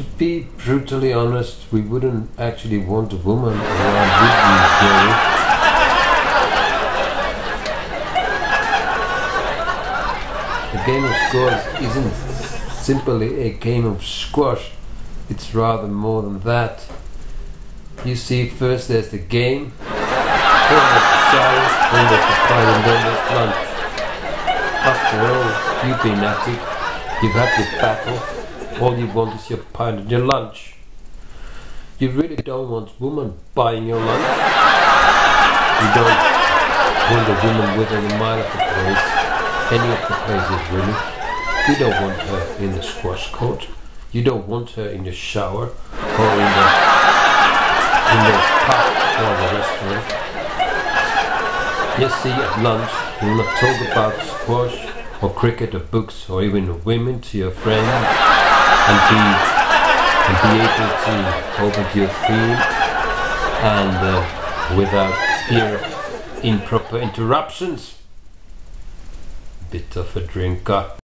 to be brutally honest, we wouldn't actually want a woman around with we, Jerry? A game of squash isn't simply a game of squash. It's rather more than that. You see, first there's the game, then there's the then there's the lunch. After all, you've been at it, you've had your battle, all you want is your pint and your lunch. You really don't want a woman buying your lunch. You don't want a woman within a mile of the place, any of the places really. You don't want her in the squash court. You don't want her in the shower or in the in the pub or the restaurant. You see, at lunch you'll not talk about squash or cricket or books or even women to your friends and be and be able to open your theme and uh, without fear of improper interruptions. Bit of a drinker.